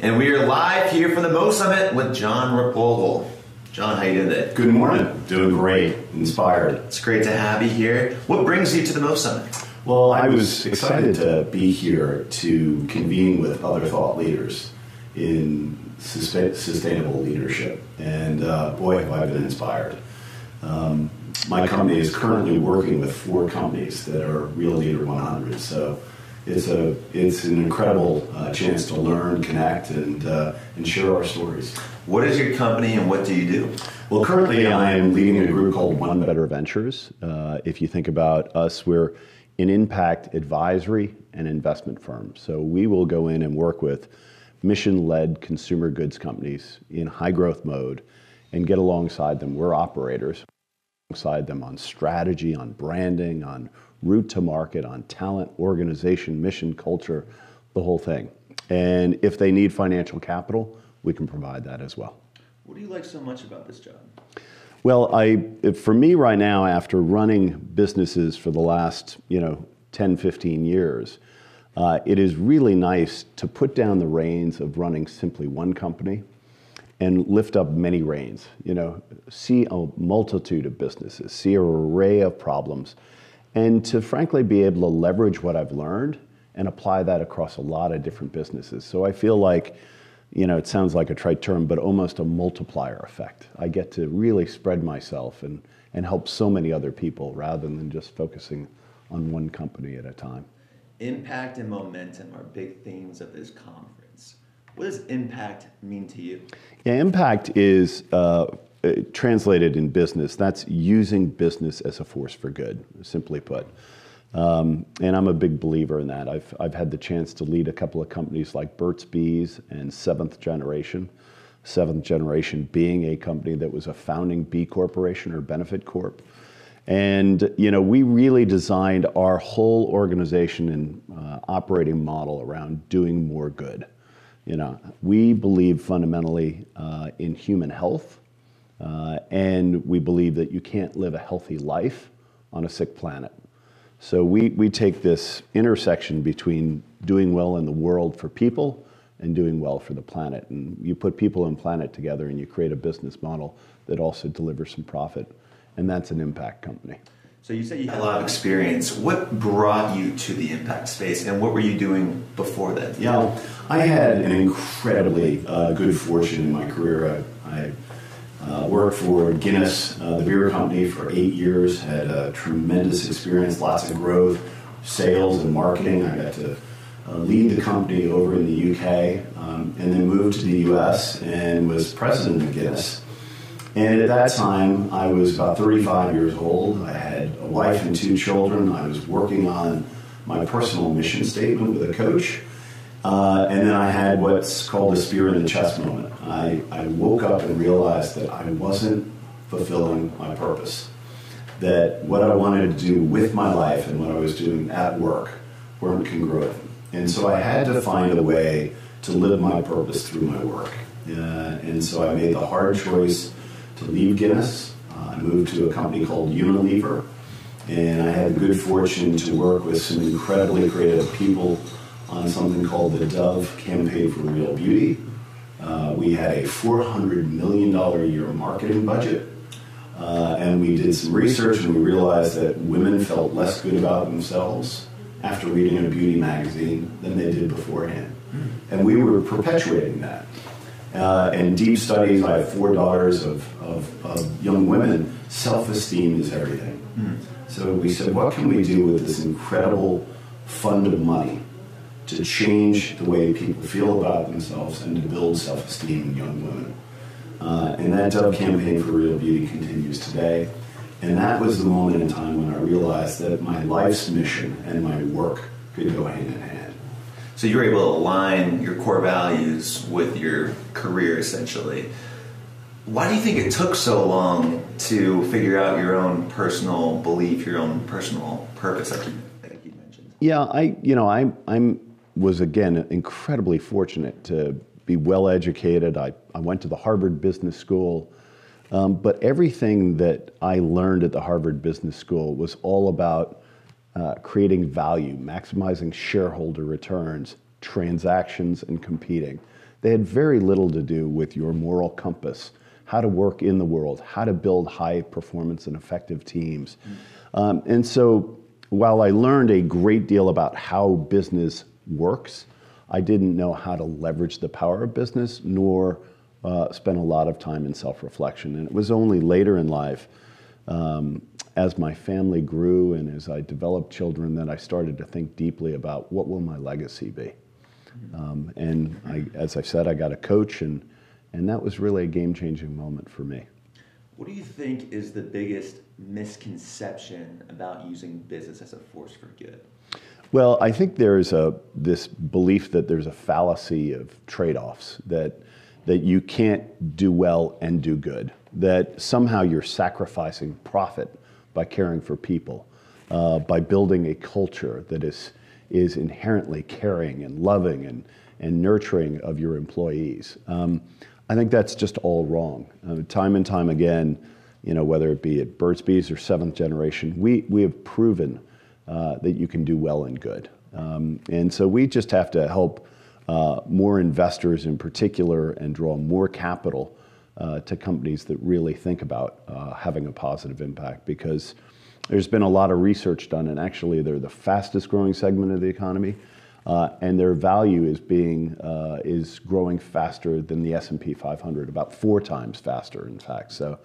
And we are live here from the Mo Summit with John Replogle. John, how you doing today? Good morning. Doing great. Inspired. It's great to have you here. What brings you to the Mo Summit? Well, I was excited to be here to convene with other thought leaders in sustainable leadership. And uh, boy, have I been inspired. Um, my company is currently working with four companies that are Real Leader 100. So it's a it's an incredible uh, chance to learn, connect, and uh, and share our stories. What is your company and what do you do? Well, currently I am leading a group called One Better Ventures. Uh, if you think about us, we're an impact advisory and investment firm. So we will go in and work with mission-led consumer goods companies in high growth mode and get alongside them. We're operators alongside them on strategy, on branding, on route to market, on talent, organization, mission, culture, the whole thing. And if they need financial capital, we can provide that as well. What do you like so much about this job? Well, I, for me right now, after running businesses for the last, you know, 10, 15 years, uh, it is really nice to put down the reins of running simply one company and lift up many reins. You know, see a multitude of businesses, see an array of problems, and to frankly be able to leverage what I've learned and apply that across a lot of different businesses. So I feel like, you know, it sounds like a trite term, but almost a multiplier effect. I get to really spread myself and, and help so many other people rather than just focusing on one company at a time. Impact and momentum are big themes of this conference. What does impact mean to you? Yeah, impact is uh, uh, translated in business, that's using business as a force for good, simply put. Um, and I'm a big believer in that. I've, I've had the chance to lead a couple of companies like Burt's Bees and Seventh Generation. Seventh Generation being a company that was a founding B Corporation or Benefit Corp. And you know, we really designed our whole organization and uh, operating model around doing more good. You know, we believe fundamentally uh, in human health uh, and we believe that you can't live a healthy life on a sick planet. So we, we take this intersection between doing well in the world for people and doing well for the planet. And you put people and planet together and you create a business model that also delivers some profit. And that's an impact company. So you said you had a lot of experience. What brought you to the impact space, and what were you doing before that? Yeah, I had an incredibly uh, good fortune in my career. I, I uh, worked for Guinness, uh, the beer company, for eight years. Had a tremendous experience, lots of growth, sales and marketing. I got to uh, lead the company over in the UK, um, and then moved to the US and was president of Guinness. And at that time, I was about 35 years old. I had a wife and two children. I was working on my personal mission statement with a coach. Uh, and then I had what's called a spear in the chest moment. I, I woke up and realized that I wasn't fulfilling my purpose. That what I wanted to do with my life and what I was doing at work weren't congruent. And so I had to find a way to live my purpose through my work. Uh, and so I made the hard choice to leave Guinness. Uh, I moved to a company called Unilever. And I had the good fortune to work with some incredibly creative people on something called the Dove Campaign for Real Beauty. Uh, we had a $400 million a year marketing budget. Uh, and we did some research and we realized that women felt less good about themselves after reading in a beauty magazine than they did beforehand. And we were perpetuating that. Uh, and deep studies, I have four daughters of, of, of young women, self esteem is everything. Mm. So we said, what can we do with this incredible fund of money to change the way people feel about themselves and to build self-esteem in young women. Uh, and that Dove campaign for real beauty continues today. And that was the moment in time when I realized that my life's mission and my work could go hand in hand. So you were able to align your core values with your career essentially. Why do you think it took so long to figure out your own personal belief, your own personal purpose, like you, you mentioned? Yeah, I, you know, I, I'm was again incredibly fortunate to be well educated. I, I went to the Harvard Business School. Um, but everything that I learned at the Harvard Business School was all about uh, creating value, maximizing shareholder returns, transactions, and competing. they had very little to do with your moral compass, how to work in the world, how to build high performance and effective teams. Um, and so while I learned a great deal about how business works, I didn't know how to leverage the power of business, nor uh, spend a lot of time in self reflection. And it was only later in life, um, as my family grew and as I developed children, that I started to think deeply about what will my legacy be. Um, and I, as I said, I got a coach, and, and that was really a game changing moment for me. What do you think is the biggest misconception about using business as a force for good? Well, I think there is a this belief that there's a fallacy of trade-offs that that you can't do well and do good. That somehow you're sacrificing profit by caring for people, uh, by building a culture that is is inherently caring and loving and and nurturing of your employees. Um, I think that's just all wrong. Uh, time and time again, you know, whether it be at Burt's Bees or Seventh Generation, we we have proven that you can do well and good. Um, and so we just have to help uh, more investors in particular and draw more capital uh, to companies that really think about uh, having a positive impact because there's been a lot of research done and actually they're the fastest growing segment of the economy uh, and their value is being uh, is growing faster than the S&P 500 about four times faster in fact so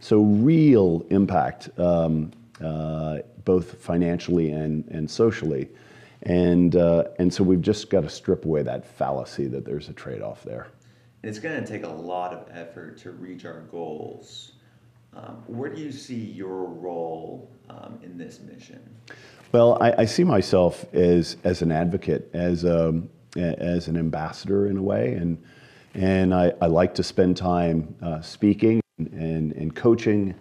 so real impact um, uh, both financially and, and socially. And, uh, and so we've just got to strip away that fallacy that there's a trade off there. And it's going to take a lot of effort to reach our goals. Um, where do you see your role um, in this mission? Well, I, I, see myself as, as an advocate, as, a, um, as an ambassador in a way, and, and I, I like to spend time uh, speaking and, and coaching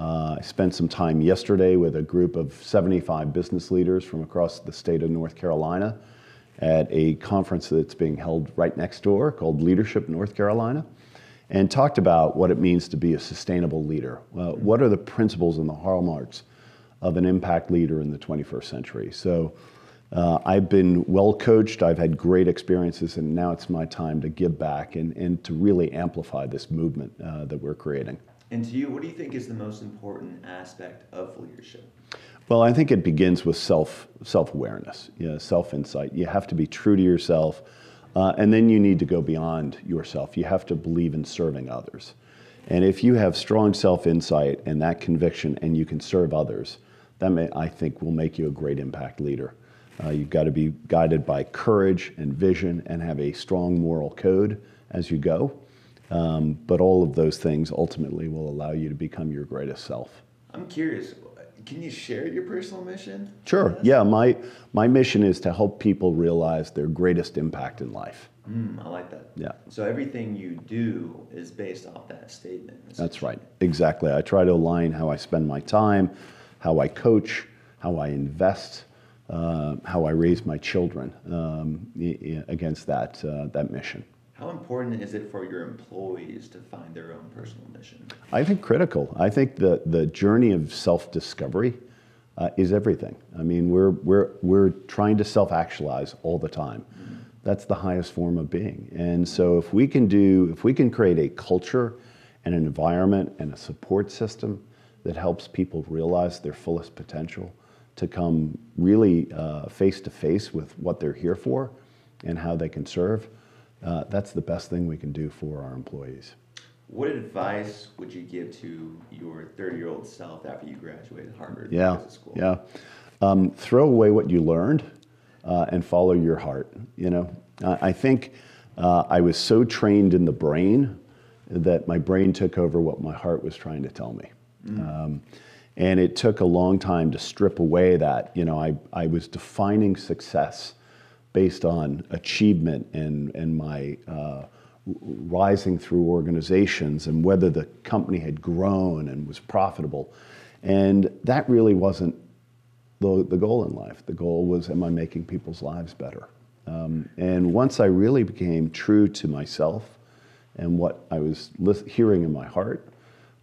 uh, I spent some time yesterday with a group of 75 business leaders from across the state of North Carolina at a conference that's being held right next door called Leadership North Carolina and talked about what it means to be a sustainable leader. Uh, what are the principles and the hallmarks of an impact leader in the 21st century? So uh, I've been well coached, I've had great experiences, and now it's my time to give back and, and to really amplify this movement uh, that we're creating. And to you, what do you think is the most important aspect of leadership? Well, I think it begins with self self awareness, you know, self insight. You have to be true to yourself, uh, and then you need to go beyond yourself. You have to believe in serving others. And if you have strong self insight and that conviction, and you can serve others, that may, I think will make you a great impact leader. Uh, you've got to be guided by courage and vision, and have a strong moral code as you go. Um, but all of those things ultimately will allow you to become your greatest self. I'm curious. Can you share your personal mission? Sure. Yeah, my my mission is to help people realize their greatest impact in life. Mm, I like that. Yeah. So everything you do is based off that statement. That's right. Exactly. I try to align how I spend my time, how I coach, how I invest, uh, how I raise my children um, against that uh, that mission. How important is it for your employees to find their own personal mission? I think critical. I think the, the journey of self discovery uh, is everything. I mean, we're, we're, we're trying to self actualize all the time. Mm-hmm. That's the highest form of being. And so, if we can do, if we can create a culture and an environment and a support system that helps people realize their fullest potential, to come really face to face with what they're here for and how they can serve uh, that's the best thing we can do for our employees. What advice would you give to your 30 year old self after you graduated Harvard yeah, Business School? Yeah. Um, throw away what you learned uh, and follow your heart. You know, I think uh, I was so trained in the brain that my brain took over what my heart was trying to tell me. Mm. Um, and it took a long time to strip away that. You know, I, I was defining success based on achievement and, and my uh, rising through organizations and whether the company had grown and was profitable. And that really wasn't the, the goal in life. The goal was, am I making people's lives better? Um, and once I really became true to myself and what I was hearing in my heart,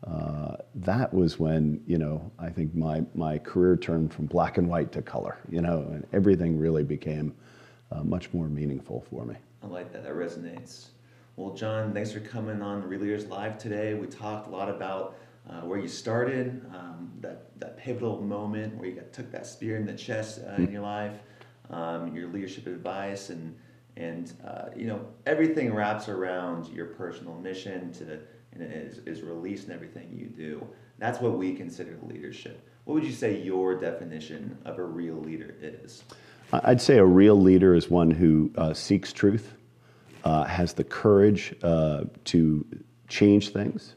uh, that was when you know I think my my career turned from black and white to color. You know, and everything really became uh, much more meaningful for me. I like that. That resonates. Well, John, thanks for coming on Real Leaders Live today. We talked a lot about uh, where you started, um, that, that pivotal moment where you got, took that spear in the chest uh, in your life, um, your leadership advice, and and uh, you know everything wraps around your personal mission to and is, is released in everything you do. That's what we consider leadership. What would you say your definition of a real leader is? I'd say a real leader is one who uh, seeks truth, uh, has the courage uh, to change things,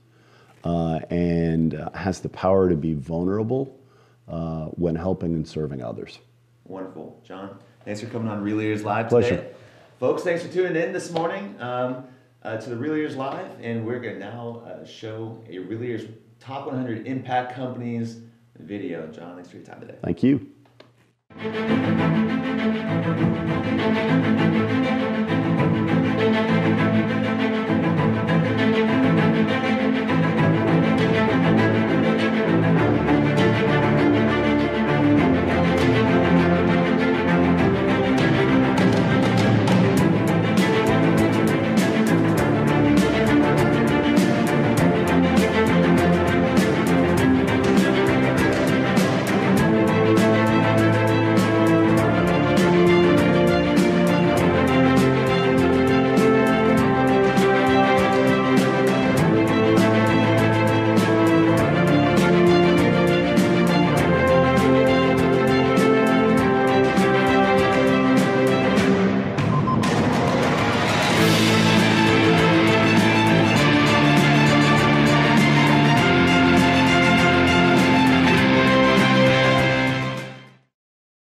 uh, and uh, has the power to be vulnerable uh, when helping and serving others. Wonderful. John, thanks for coming on Real Leaders Live Pleasure. Folks, thanks for tuning in this morning um, uh, to the Real Leaders Live, and we're going to now uh, show a Real Leaders Top 100 Impact Companies video. John, thanks for your time today. Thank you. Thank you.